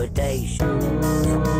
liquidation.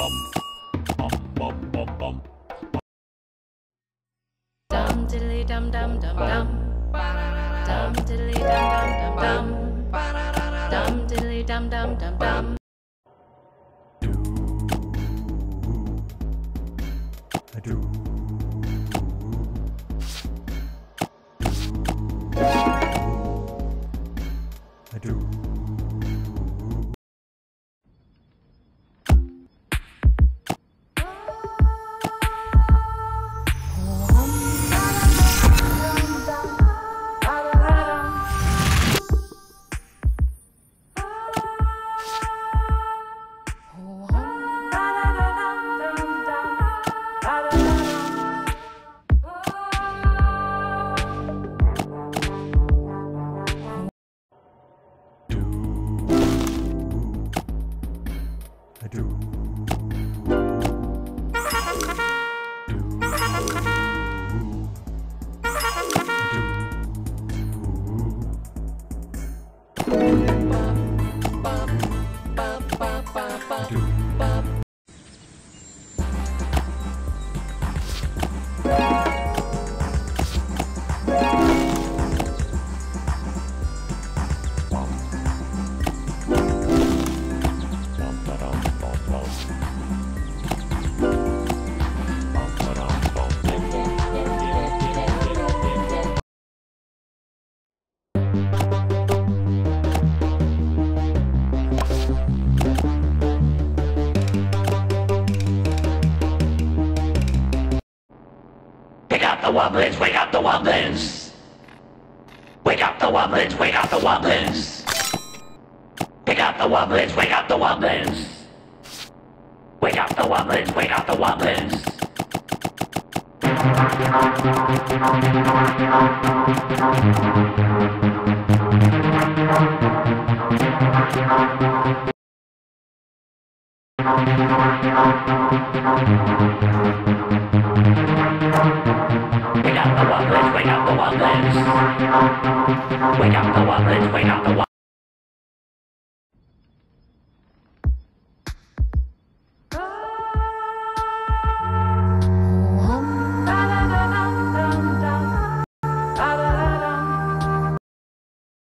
I do. I do. Do. Wublins, wake up the Wublins! Wake up the Wublins, wake up the Wublins! Wake up the Wublins, wake up the Wublins! Wake up the Wublins, wake up the Wublins! Wake up the wake up the Wublins! Wake up the Wublins, wake up the Wobblins!